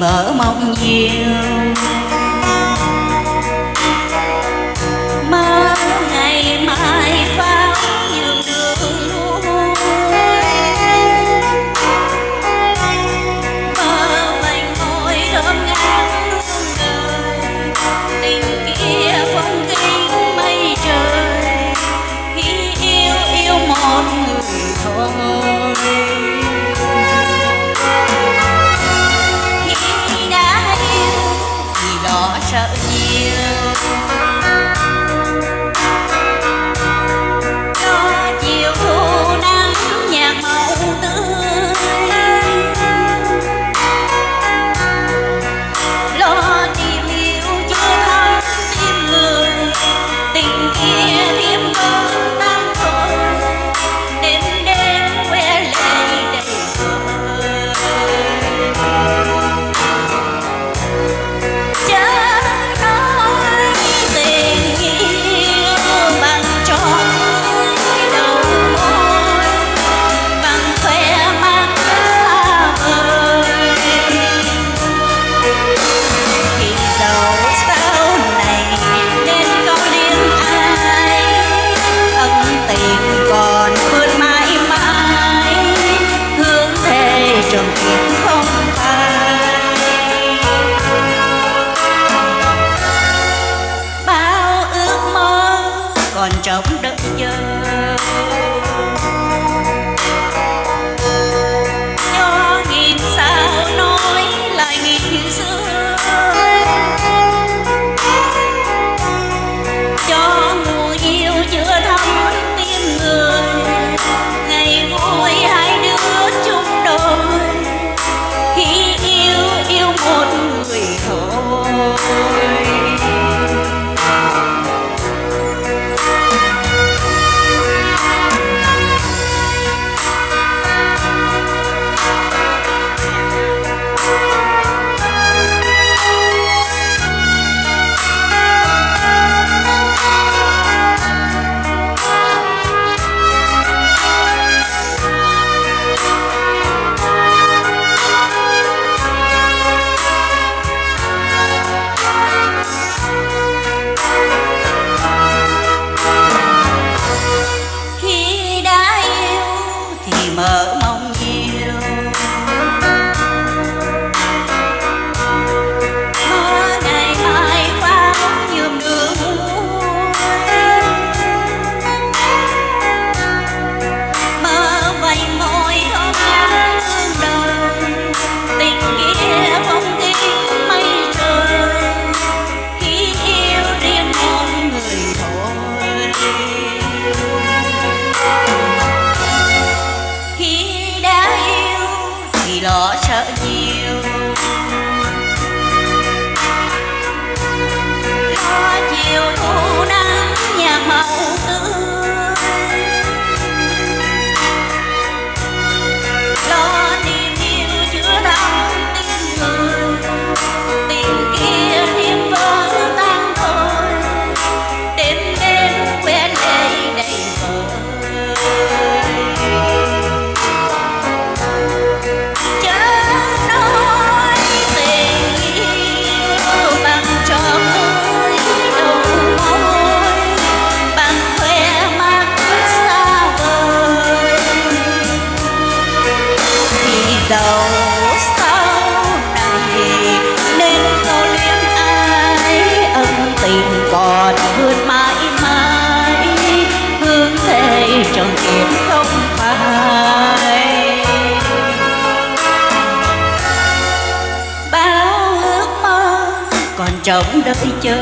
mơ mong nhiều. sợ nhiều. trong đất dân dầu sau này nên câu liên ai ân tình còn vươn mãi mãi hướng về trong không phai bao ước mơ còn trống đợi chờ.